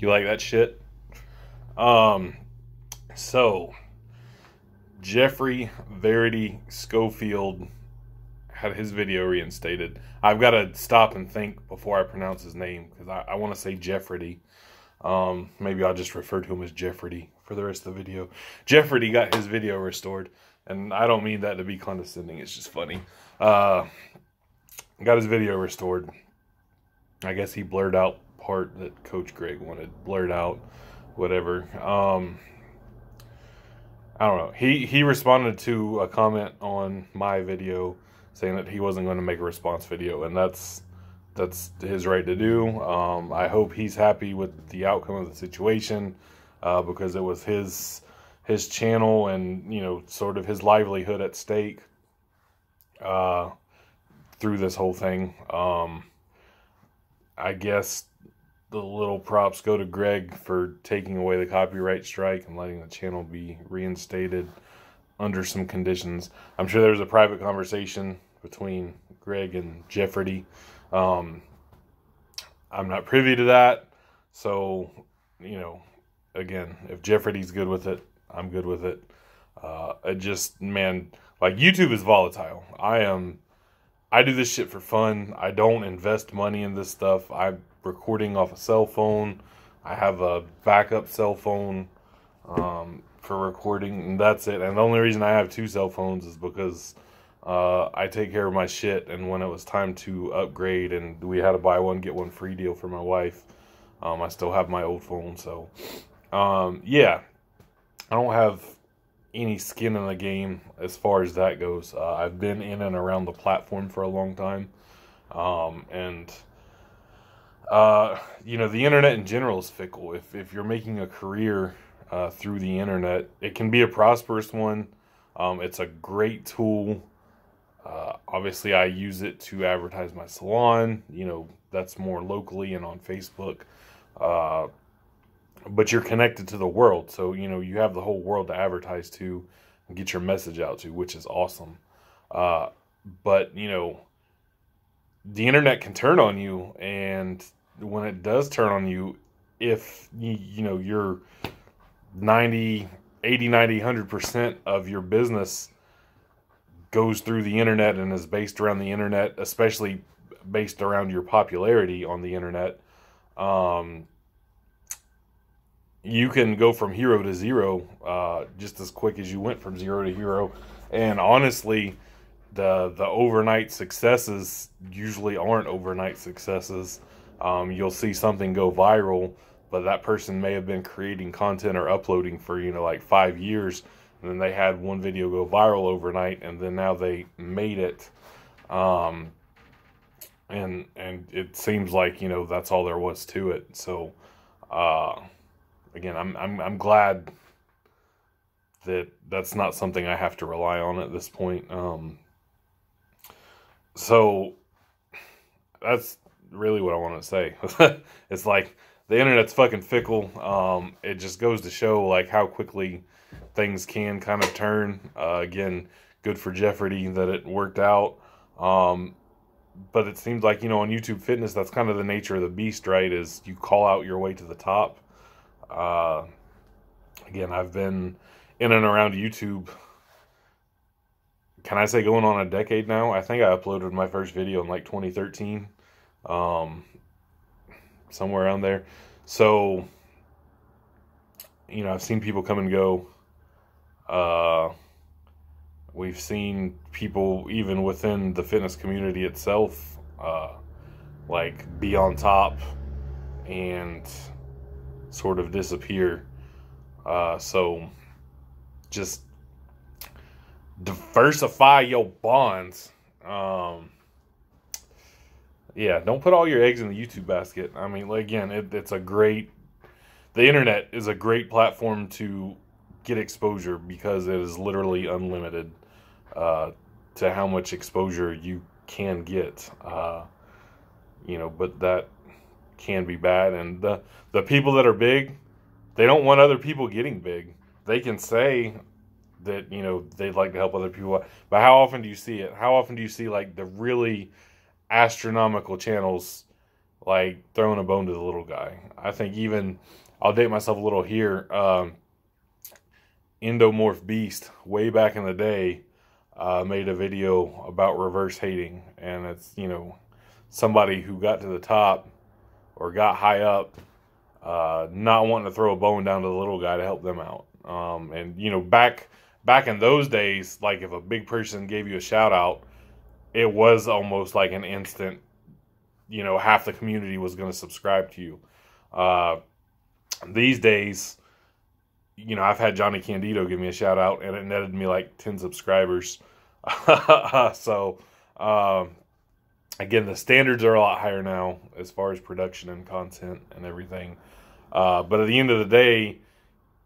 You like that shit? Um, so Geoffrey Verity Schofield had his video reinstated. I've got to stop and think before I pronounce his name because I, I want to say Jeffrey. Um, maybe I'll just refer to him as Jeffrey for the rest of the video. Jeffrey got his video restored, and I don't mean that to be condescending. It's just funny. Uh, got his video restored. I guess he blurred out part that Coach Greg wanted blurred out, whatever. Um, I don't know. He he responded to a comment on my video saying that he wasn't going to make a response video, and that's that's his right to do. Um, I hope he's happy with the outcome of the situation uh, because it was his his channel and you know sort of his livelihood at stake uh, through this whole thing. Um, I guess the little props go to Greg for taking away the copyright strike and letting the channel be reinstated under some conditions. I'm sure there was a private conversation between Greg and Jeffrey. Um, I'm not privy to that. So, you know, again, if Jeffrey's good with it, I'm good with it. Uh, it just, man, like YouTube is volatile. I am, I do this shit for fun. I don't invest money in this stuff. I'm recording off a cell phone. I have a backup cell phone um, for recording, and that's it. And the only reason I have two cell phones is because uh, I take care of my shit. And when it was time to upgrade, and we had to buy one get one free deal for my wife, um, I still have my old phone. So, um, yeah, I don't have any skin in the game as far as that goes. Uh, I've been in and around the platform for a long time, um, and uh, you know the internet in general is fickle. If if you're making a career uh, through the internet, it can be a prosperous one. Um, it's a great tool. Uh, obviously, I use it to advertise my salon. You know that's more locally and on Facebook. But you're connected to the world, so you know you have the whole world to advertise to and get your message out to, which is awesome. Uh, but you know, the internet can turn on you, and when it does turn on you, if you, you know you're 90, 80, 90, 100% of your business goes through the internet and is based around the internet, especially based around your popularity on the internet. Um, you can go from hero to zero uh, just as quick as you went from zero to hero. And honestly, the the overnight successes usually aren't overnight successes. Um, you'll see something go viral, but that person may have been creating content or uploading for you know like five years, and then they had one video go viral overnight, and then now they made it. Um, and and it seems like you know that's all there was to it. So. Uh, again, I'm I'm I'm glad that that's not something I have to rely on at this point. Um, so that's really what I want to say. it's like the internet's fucking fickle. Um, it just goes to show like how quickly things can kind of turn. Uh, again, good for Jeffrey that it worked out. Um, but it seems like you know on YouTube Fitness, that's kind of the nature of the beast, right? Is you call out your way to the top. Uh, again, I've been in and around YouTube. Can I say going on a decade now? I think I uploaded my first video in like 2013, um, somewhere around there. So, you know, I've seen people come and go. Uh, we've seen people even within the fitness community itself, uh, like be on top and sort of disappear. Uh, so just diversify your bonds. Um, yeah, don't put all your eggs in the YouTube basket. I mean, again, it, it's a great. The internet is a great platform to get exposure because it is literally unlimited uh, to how much exposure you can get. Uh, you know, but that can be bad. And the the people that are big, they don't want other people getting big. They can say that you know they'd like to help other people, but how often do you see it? How often do you see like the really astronomical channels like throwing a bone to the little guy. I think even I'll date myself a little here. Um, Endomorph Beast, way back in the day, uh, made a video about reverse hating, and it's you know somebody who got to the top or got high up, uh, not wanting to throw a bone down to the little guy to help them out. Um, and you know back back in those days, like if a big person gave you a shout out, it was almost like an instant. You know, half the community was going to subscribe to you. Uh, these days, you know, I've had Jonnie Candito give me a shout out, and it netted me like ten subscribers. so, um, again, the standards are a lot higher now as far as production and content and everything. Uh, but at the end of the day,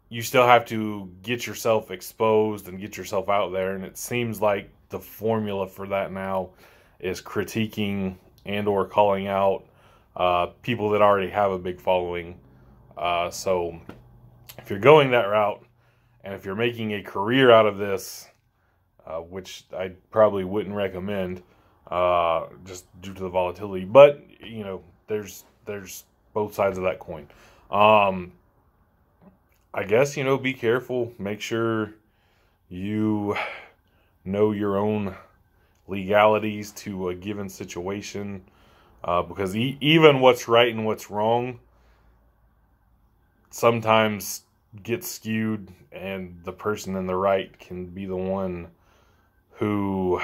you still have to get yourself exposed and get yourself out there. And it seems like the formula for that now is critiquing and or calling out uh, people that already have a big following. Uh, so if you're going that route, and if you're making a career out of this, uh, which I probably wouldn't recommend, uh, just due to the volatility. But you know, there's there's both sides of that coin. Um, I guess you know, be careful. Make sure you know your own legalities to a given situation, uh, because e- even what's right and what's wrong sometimes gets skewed, and the person in the right can be the one who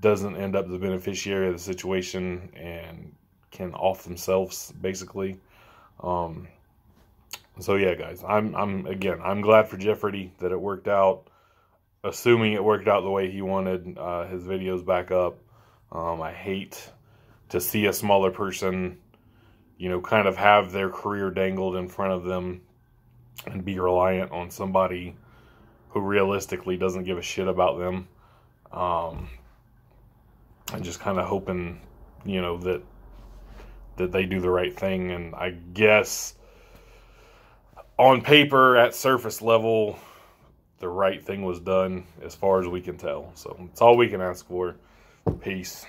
doesn't end up the beneficiary of the situation and can off themselves basically. Um, so yeah, guys, I'm I'm again I'm glad for Jeffrey that it worked out. Assuming it worked out the way he wanted, uh, his videos back up. Um, I hate to see a smaller person, you know, kind of have their career dangled in front of them and be reliant on somebody who realistically doesn't give a shit about them. Um, and just kind of hoping, you know, that that they do the right thing. And I guess on paper, at surface level, the right thing was done as far as we can tell. So it's all we can ask for. Peace.